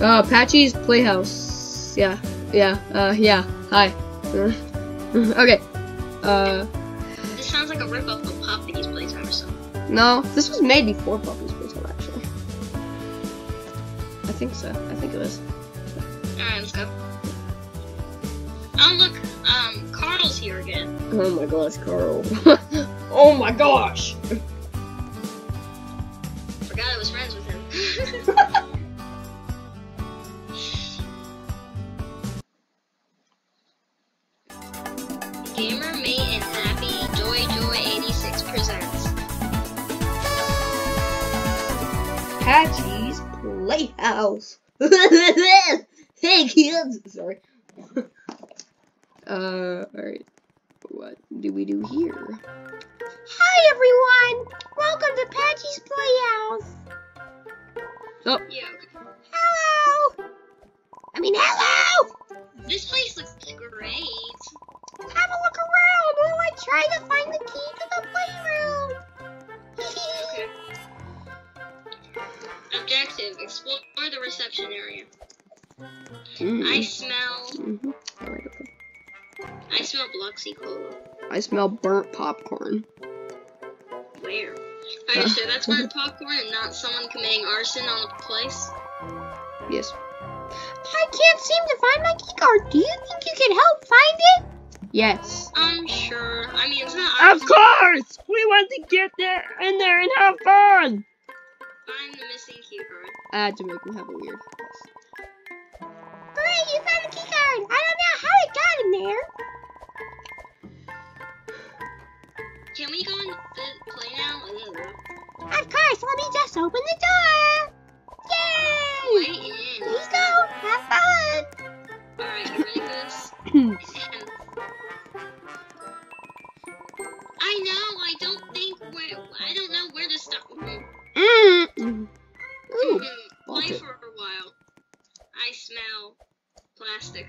Uh, Patchy's Playhouse. Yeah, yeah, uh, yeah. Hi. okay. Uh, This sounds like a ripoff of Poppy's Playtime or something. no, this was made before Puppy's Playtime, actually. I think so. I think it was. Alright, let's go. Oh look, um, Carl's here again. Oh my gosh, Carl. oh my gosh. hey kids. Sorry. uh, alright. What do we do here? Hi everyone! Welcome to Patchy's Playhouse. Oh, Yeah, Hello! I mean, hello! this place looks great. Have a look around while I try to find the key to the playroom. Okay. Objective: Explore the reception area. Mm, I smell. mhm. Alright, okay. I smell Bloxy Cola. I smell burnt popcorn. Where? Alright, so that's burnt popcorn and not someone committing arson on the place. Yes. I can't seem to find my key card. Do you think you can help find it? Yes. I'm sure. I mean, it's not. Of course! We want to get there in there and have fun! Find the missing key card. I had to make him have a weird. You found the key card. I don't know how it got in there. Can we go and play now? Of course, let me just open the door. Yay! Way in. Here you go. Have fun. Alright, you ready for this? I know. I don't think where. I don't know where to. Mhm. Mm. Ooh. Mhm. bought Play for a while. I smell plastic.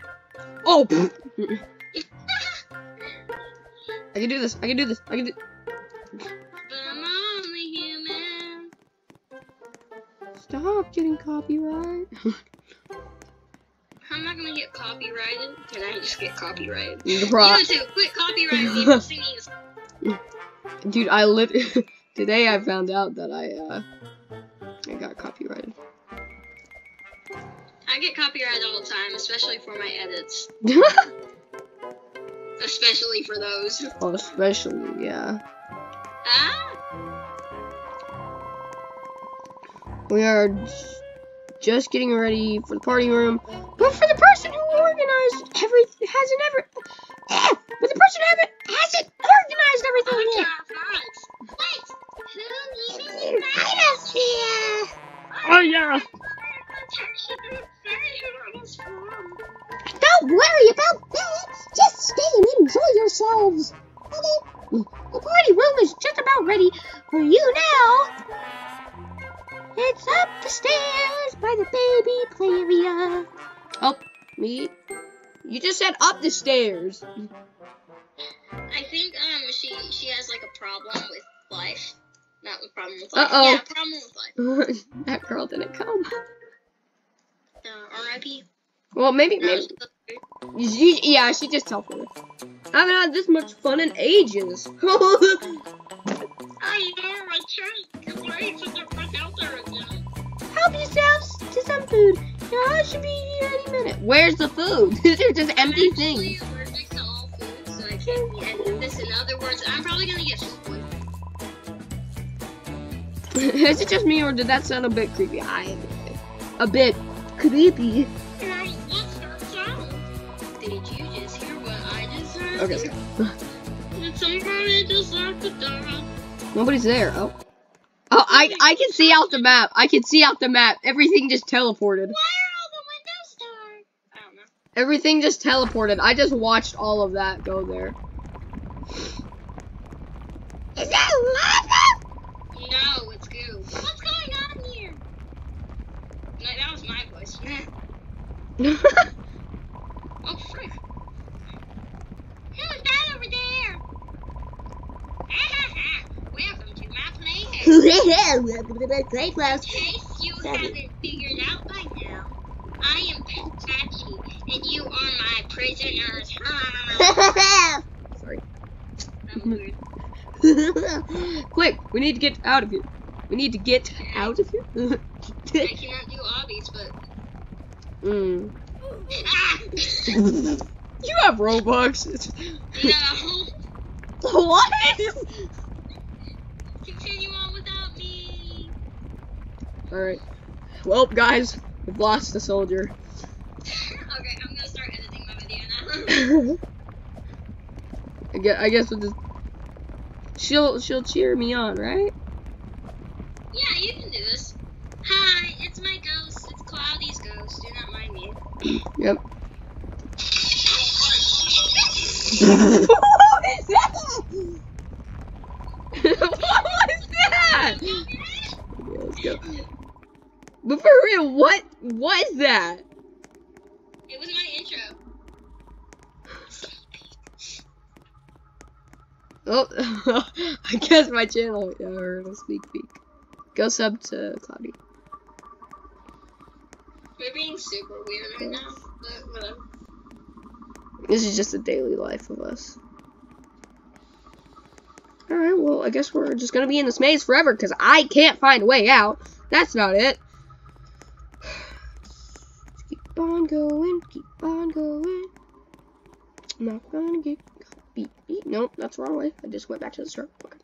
Oh! I can do this. I can do this. I can do. But I'm only human. Stop getting copyright. I'm not gonna get copyrighted. Can I just get copyrighted? The pro- You two, quit copyrighting me for singing. Dude, I lit. Today I found out that I uh I get copyrighted all the time, especially for my edits. Especially for those. oh, especially yeah. Ah! We are just getting ready for the party room, but for the person who organized every hasn't ever. Ah, but the person who haven't hasn't organized everything yet. Wait! Who even Invite us here. Oh yeah. Don't worry about that. Just stay and enjoy yourselves. Okay. The party room is just about ready for you now. It's up the stairs by the baby play area. Oh, me. You just said up the stairs. I think um she she has like a problem with life. Not a problem with life. Uh-oh. Yeah, problem with life. that girl didn't come. Uh, R.I.P. Well, maybe, No, maybe. She, yeah, she just teleported. I haven't had this much fun in ages. I know, I tried. Cause why is it different out there again? Help yourselves to some food. I should be here any minute. Where's the food? These are just empty I'm things. allergic to all food, so I can't eat any of this. In other words, I'm probably gonna get food. Is it just me, or did that sound a bit creepy? I, a bit creepy. Girl, what's that sound? Did you just hear what I just heard? Okay, okay. Did somebody just lock the door? Nobody's there. Oh. Oh, I I can see out the map. I can see out the map. Everything just teleported. Why are all the windows dark? I don't know. Everything just teleported. I just watched all of that go there. Is that lava? No, it's goo. What's going on here? No, that was my voice. Oh, frick. Who's that over there? Great In case you haven't figured out by now, I am Patchy, and you are my prisoners. Sorry. Quick, we need to get out of here. We need to get out of here. I cannot do obbies, but. Mm. You have Robux. No! what? Continue on without me! Alright. Well, guys, we've lost the soldier. Okay, I'm gonna start editing my video now. I guess, I guess we'll just. She'll she'll cheer me on, right? yeah, you can do this. Hi, it's my ghost. It's Cloudy's ghost. Do not mind me. Yep. what is that? what was that? Okay, let's go. But for real, what was that? It was my intro. Oh, I guess my channel uh, yeah, heard a sneak peek. Go sub to Cloudy. We're being super weird right now, but whatever. This is just the daily life of us. Alright, well, I guess we're just gonna be in this maze forever because I can't find a way out. That's not it. Keep on going, keep on going. I'm not gonna get beat, beat. Nope, that's the wrong way. I just went back to the start. Okay.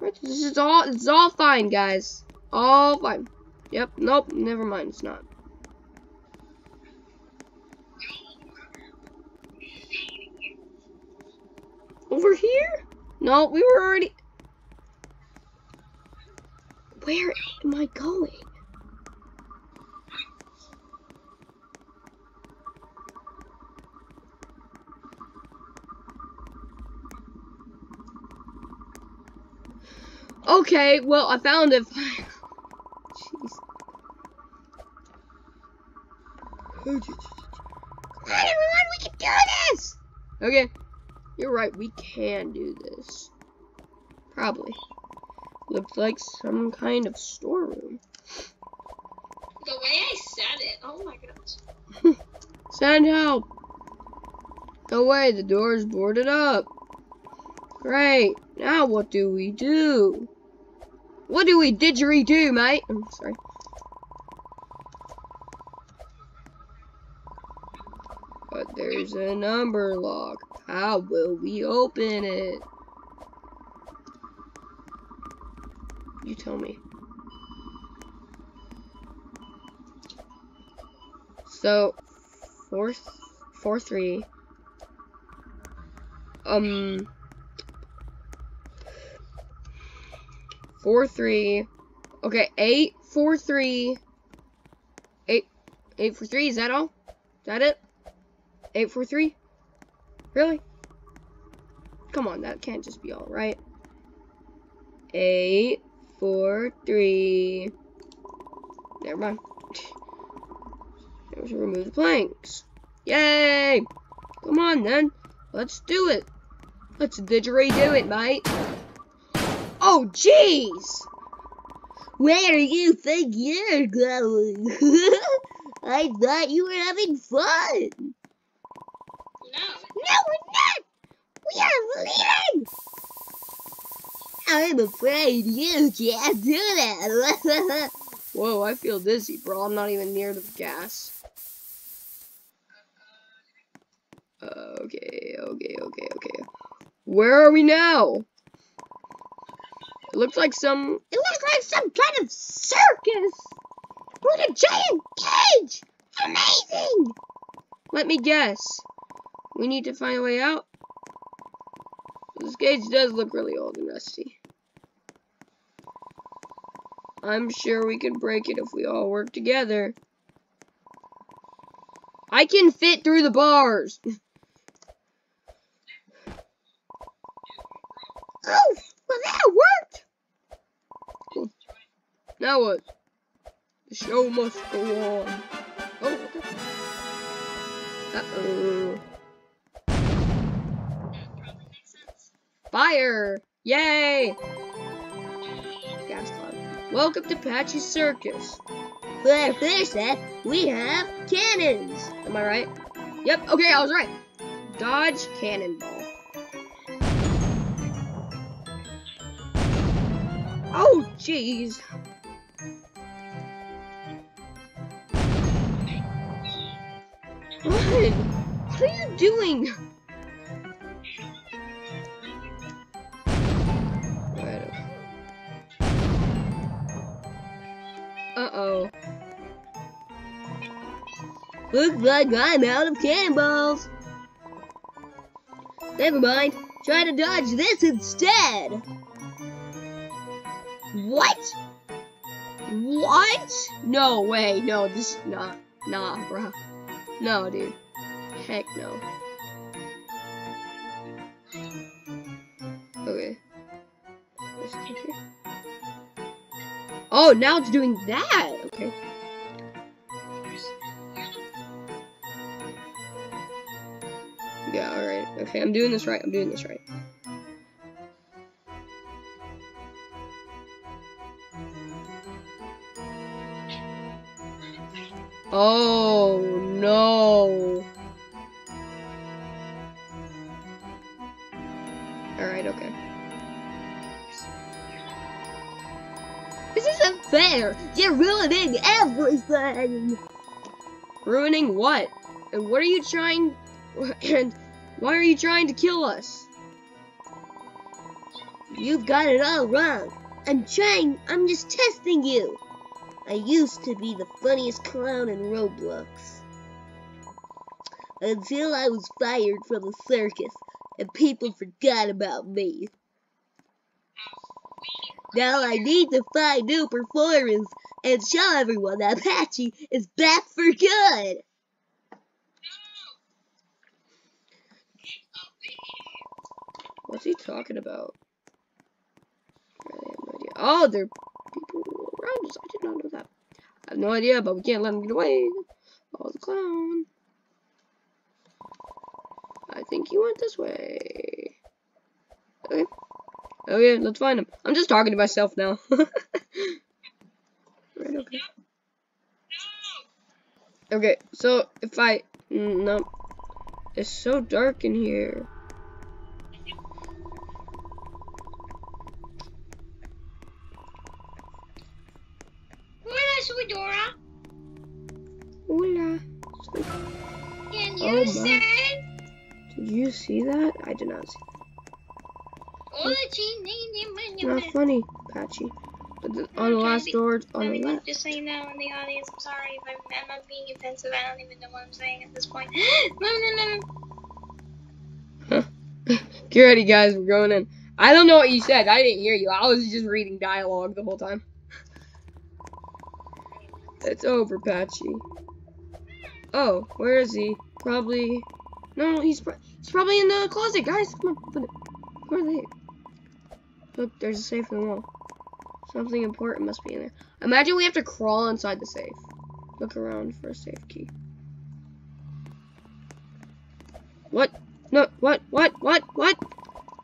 Alright, this is all, it's all fine, guys. All fine. Yep, nope, never mind, it's not. Over here? No, we were already. Where am I going? Okay, well, I found it. Jeez. Come on, everyone, we can do this! Okay, you're right. We can do this. Probably. Looks like some kind of storeroom. The way I said it, oh my gosh. Send help! No way, the door's boarded up. Great. Now what do we do? What do we didgeridoo, mate? I'm sorry. But there's a number lock. How will we open it? You tell me. So, four, four, three. Um, four, three. Okay, eight, four, three. Eight, eight, four, three. Is that all? Is that it? Eight, four, three. Really? Come on, that can't just be all right. Eight, four, three. Never mind. Now we should remove the planks. Yay! Come on then. Let's do it. Let's didgeridoo it, mate. Oh, jeez! Where do you think you're going? I thought you were having fun. No. No, we're not. We are leaving. I'm afraid you can't do that. Whoa, I feel dizzy, bro. I'm not even near the gas. Uh, okay, okay, okay, okay. Where are we now? It looks like some. it looks like some kind of circus with a giant cage. Amazing. Let me guess. We need to find a way out. This cage does look really old and rusty. I'm sure we can break it if we all work together. I can fit through the bars. Oh, well that worked. Now what? The show must go on. Oh, okay. Uh-oh. Fire! Yay! Gas Got Welcome to Patchy Circus. For first set, we have cannons. Am I right? Yep, okay, I was right. Dodge cannonball. Oh, jeez. What? What are you doing? Looks like I'm out of cannonballs. Never mind. Try to dodge this instead. What? What? No way. No, this nah, nah, bruh. No, dude. Heck no. Okay. Oh, now it's doing that. Okay. I'm doing this right. I'm doing this right. Oh no. Alright, okay. This isn't fair. You're ruining everything. Ruining what? And what are you trying and why are you trying to kill us? You've got it all wrong. I'm trying. I'm just testing you. I used to be the funniest clown in Roblox. Until I was fired from the circus and people forgot about me. Now I need to find new performers and show everyone that Patchy is back for good. What's he talking about? I have no idea. Oh, there are people around us. I did not know that. I have no idea, but we can't let him get away. Oh, the clown. I think he went this way. Okay. Okay, let's find him. I'm just talking to myself now. right, okay. Okay, so if I... mm, No. It's so dark in here. Hola. Can Oh, you my. say Did you see that? I did not see. Gene? Not funny, Patchy. But the, on the last door, on the left. Just so you know, in the audience, I'm sorry if I'm, I'm not being offensive. I don't even know what I'm saying at this point. no, no, no. Get ready, guys. We're going in. I don't know what you said. I didn't hear you. I was just reading dialogue the whole time. It's over, Patchy. Oh, where is he? Probably. No, he's pro- he's probably in the closet, guys. Come on, open it. Where are they? Look, there's a safe in the wall. Something important must be in there. Imagine we have to crawl inside the safe. Look around for a safe key. What? No, what? What? What? What?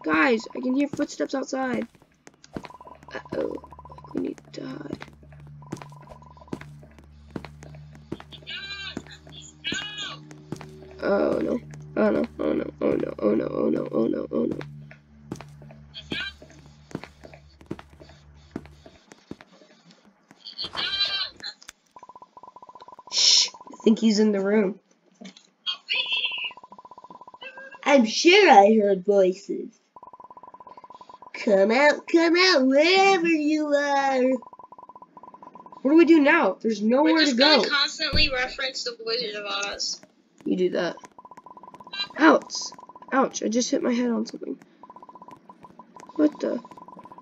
Guys, I can hear footsteps outside. Oh no. Oh no. Oh no. Oh no. Oh no. Oh no. Oh no. Oh no. Shh. I think he's in the room. I'm sure I heard voices. Come out, come out, wherever you are. What do we do now? There's nowhere We're to just go. gonna constantly reference the Wizard of Oz. You do that. Ouch. Ouch. I just hit my head on something. What the?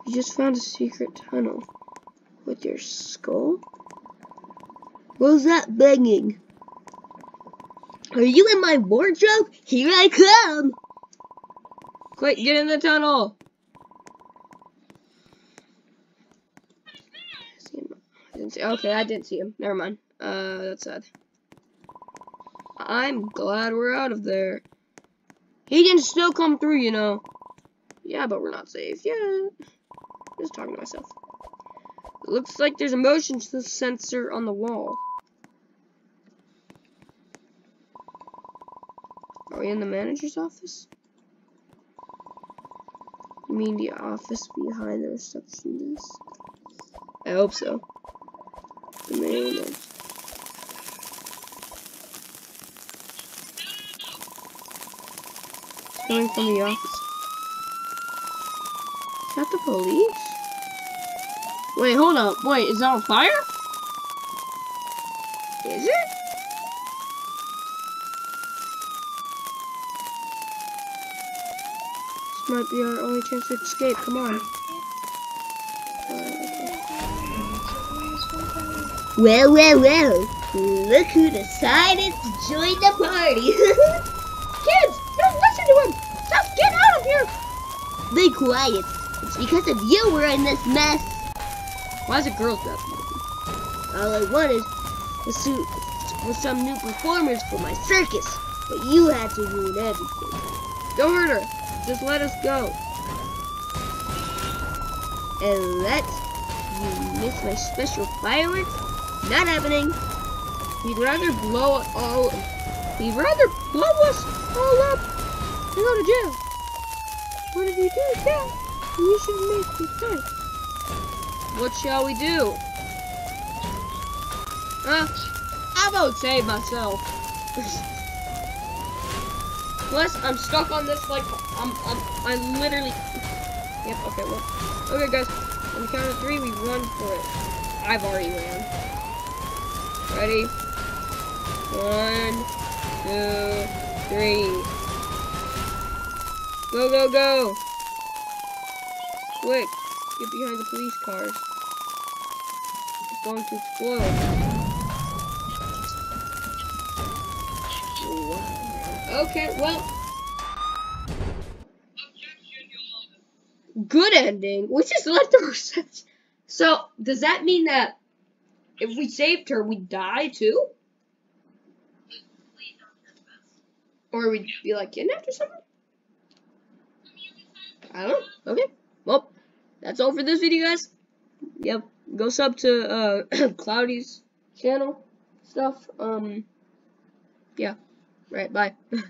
You just found a secret tunnel. With your skull? What was that banging? Are you in my wardrobe? Here I come! Quick, get in the tunnel! I didn't see. Okay, I didn't see him. Never mind. Uh, that's sad. I'm glad we're out of there. He can still come through, you know. Yeah, but we're not safe yet. Just talking to myself. It looks like there's a motion sensor on the wall. Are we in the manager's office? You mean the office behind the reception desk? I hope so. The main one. It's coming from the office. Is that the police? Wait, hold up. Wait, is that on fire? Is it? This might be our only chance to escape. Come on. Well, well, well. Look who decided to join the party. Kids, don't listen to him. Just get out of here. Be quiet. It's because of you we're in this mess. Why is it girls' bathroom? All I wanted was, to, was some new performers for my circus, but you had to ruin everything. Don't hurt her. Just let us go. And let you miss my special fireworks? Not happening. He'd rather blow all. He'd rather blow us all up and go to jail. What if you do that? You should make me pay. What shall we do? Uh, I won't save myself. Plus, I'm stuck on this like I'm, I'm I literally. Yep. Okay. Well. Okay, guys. On the count of three, we run for it. I've already ran. Ready? One, two, three. Go, go, go! Quick, get behind the police cars. It's going to explode. Okay, well. Good ending. We just left reception. So, does that mean that if we saved her, we'd die too? Or we'd be like kidnapped or something? I don't know. Okay. Well, that's all for this video, guys. Yep. Go sub to uh, Cloudy's channel stuff. Um. Yeah. Right. Bye.